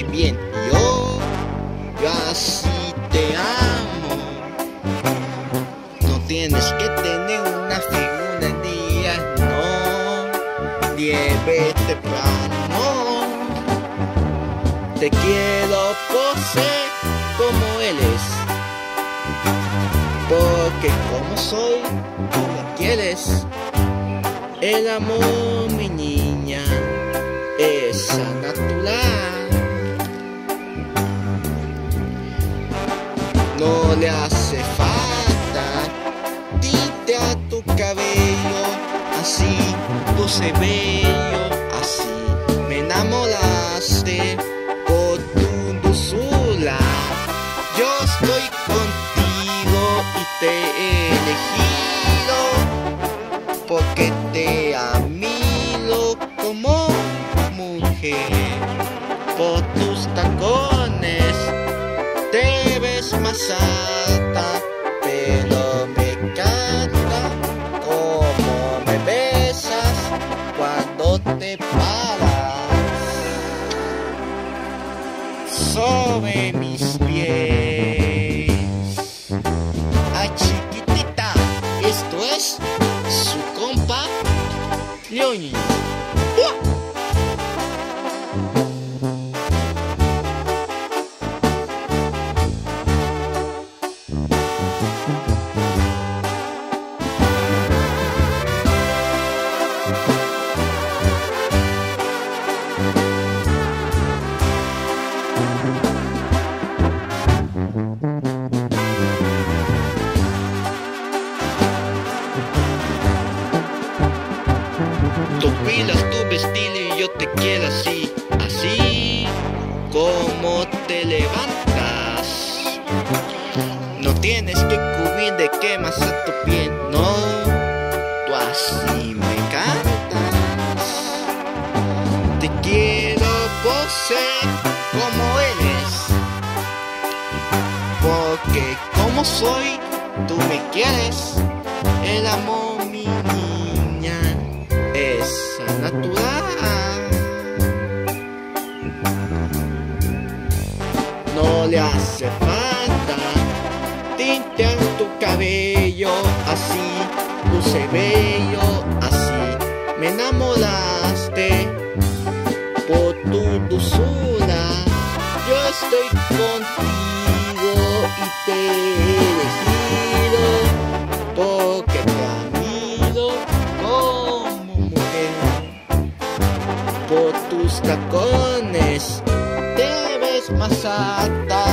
también yo, yo así te amo. No tienes que tener una figura en día, no, nieve temprano. Te quiero poseer como él es, porque como soy, tú me quieres. El amor, mi niña, es natural. No le hace falta tinte a tu cabello, así luce bello, así me enamoraste por tu dulzura. Yo estoy contigo y te he elegido porque te admiro como mujer pero me encanta como me besas cuando te paras. Sobre mis tu vestido y yo te quiero así, así como te levantas. No tienes que cubrir de quemas a tu piel, no, tú así me encantas. Te quiero poseer como eres, porque como soy, tú me quieres. El amor, mi niña, es natural. No le hace falta tinte en tu cabello, así luce bello, así me enamoraste por tu dulzura. Yo estoy contigo y te he elegido porque te admiro como mujer. Por tus tacones ves más alta,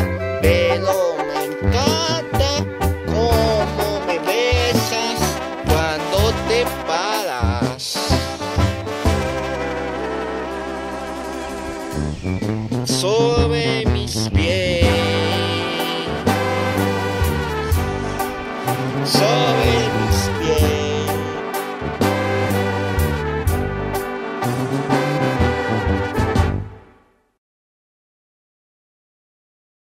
pero me encanta cómo me besas cuando te paras. Sobre mis pies, sobre